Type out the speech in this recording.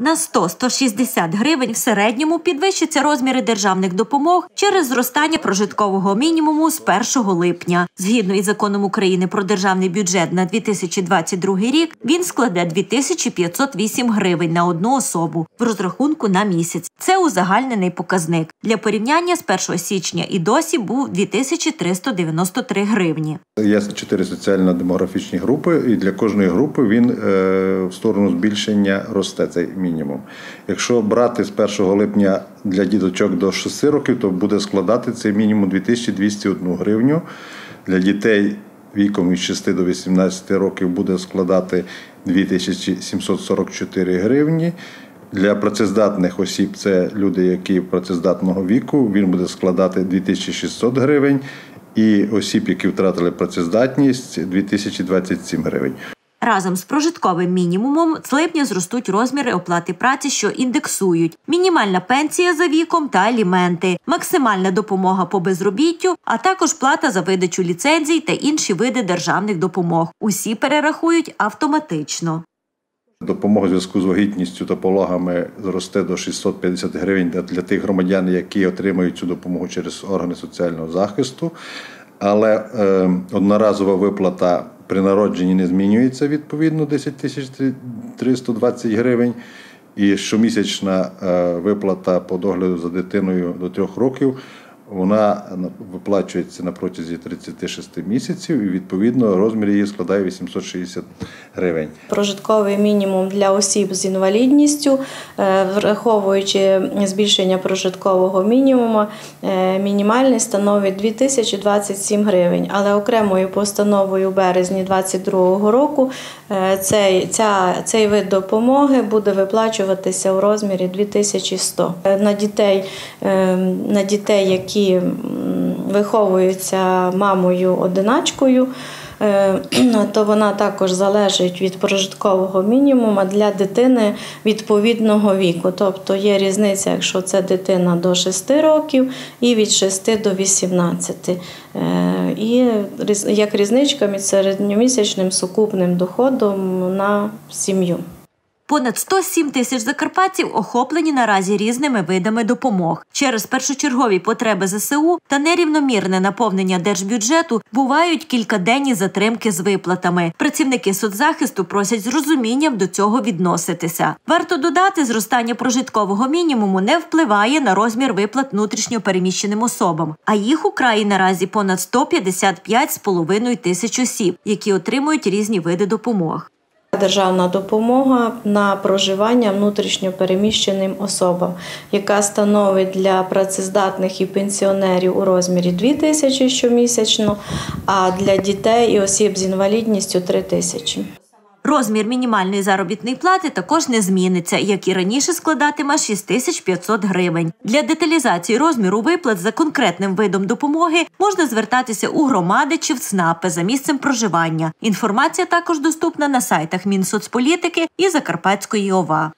На 100-160 гривень в середньому підвищаться розміри державних допомог через зростання прожиткового мінімуму з 1 липня. Згідно із законом України про державний бюджет на 2022 рік, він складе 2508 гривень на одну особу в розрахунку на місяць. Це узагальнений показник. Для порівняння з 1 січня і досі був 2393 гривні. Є чотири соціально-демографічні групи, і для кожної групи він е, в сторону збільшення росте цей мінімум. Якщо брати з 1 липня для діточок до 6 років, то буде складати цей мінімум 2201 гривню. Для дітей віком від 6 до 18 років буде складати 2744 гривні. Для працездатних осіб це люди, які працездатного віку, він буде складати 2600 гривень, і осіб, які втратили працездатність 2027 гривень. Разом з прожитковим мінімумом з липня зростуть розміри оплати праці, що індексують: мінімальна пенсія за віком та аліменти, максимальна допомога по безробіттю, а також плата за видачу ліцензій та інші види державних допомог. Усі перерахують автоматично. Допомога в зв'язку з вагітністю та пологами зросте до 650 гривень для тих громадян, які отримують цю допомогу через органи соціального захисту. Але е, одноразова виплата при народженні не змінюється відповідно 10 тисяч 320 гривень. І щомісячна е, виплата по догляду за дитиною до трьох років вона виплачується на протязі 36 місяців, і відповідно розмір її складає 860 гривень. Прожитковий мінімум для осіб з інвалідністю, е, враховуючи збільшення прожиткового мінімуму, е, мінімальний становить 2027 гривень. Але окремою постановою у березні 2022 року е, цей, ця, цей вид допомоги буде виплачуватися у розмірі 2100. На дітей, на дітей, які які виховуються мамою-одиначкою, е, то вона також залежить від прожиткового мінімуму для дитини відповідного віку. Тобто є різниця, якщо це дитина до 6 років і від 6 до 18. Е, і як різничка між середньомісячним сукупним доходом на сім'ю. Понад 107 тисяч закарпатців охоплені наразі різними видами допомог. Через першочергові потреби ЗСУ та нерівномірне наповнення держбюджету бувають кількаденні затримки з виплатами. Працівники соцзахисту просять з розумінням до цього відноситися. Варто додати, зростання прожиткового мінімуму не впливає на розмір виплат внутрішньо переміщеним особам, а їх у краї наразі понад 155,5 тисяч осіб, які отримують різні види допомог. Державна допомога на проживання внутрішньопереміщеним особам, яка становить для працездатних і пенсіонерів у розмірі 2 тисячі щомісячно, а для дітей і осіб з інвалідністю 3 тисячі. Розмір мінімальної заробітної плати також не зміниться, як і раніше складатиме 6500 гривень. Для деталізації розміру виплат за конкретним видом допомоги можна звертатися у громади чи в ЦНАПи за місцем проживання. Інформація також доступна на сайтах Мінсоцполітики і Закарпатської ОВА.